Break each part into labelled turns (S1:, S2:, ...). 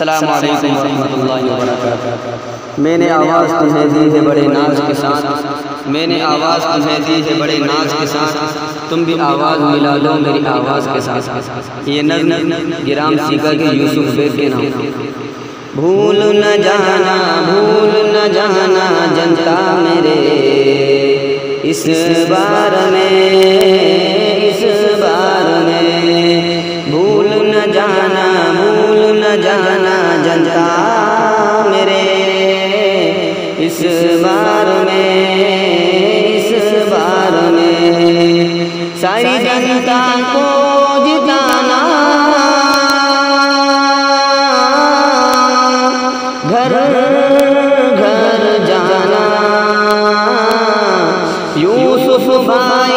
S1: वरहमतुल्लाहि मैंने आवाज़ तुम्हें दी है बड़े नाज के साथ। मैंने आवाज़ तुम्हें दी है बड़े नाज के साथ। तुम भी आवाज़ मिला लो मेरी आवाज़ के साथ। ये नज्म गिराम सीखा के यूसुफ बेग के नाम। भूल न जाना भूल न जाना जनता मेरे। इस बार में इस बार में भूल न जाना जाना जनता मेरे। इस बार में, इस बार में सारी जनता को जिताना। घर घर जाना। यूसुफ भाई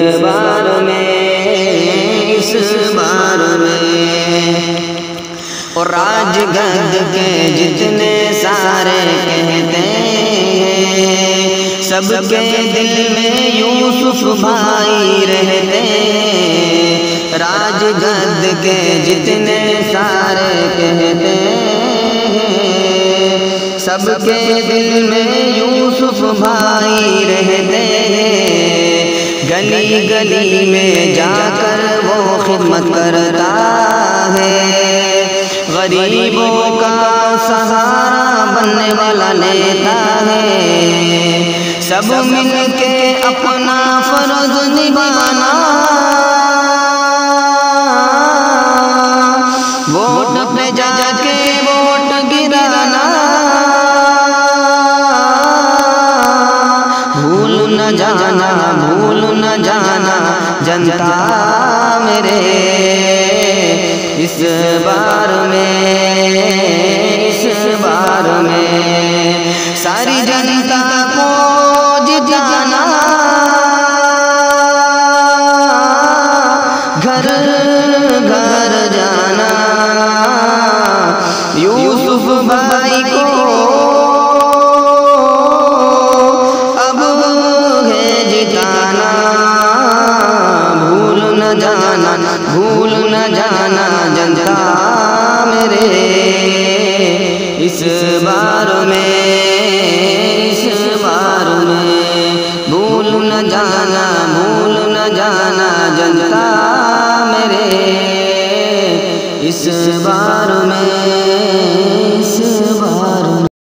S1: बार में इस बार में और राजगद के जितने सारे कहते सबके दिल में यूसुफ भाई रहते हैं के जितने सारे कहते सबके दिल में यूसुफ भाई रहते हैं। गली गली में जाकर वो खिदमत करता है। गरीबों का सहारा बनने वाला लेता है। सब मिलके अपना फ़र्ज़ निभाना जाना, भूल न जाना, जनता मेरे। इस बार में, इस बार में, सारी जनता को जिताना घर घर जाना। यूसुफ भाई को इस बार में, इस बार में, भूल न जाना, भूल न जाना जनता मेरे। इस बार में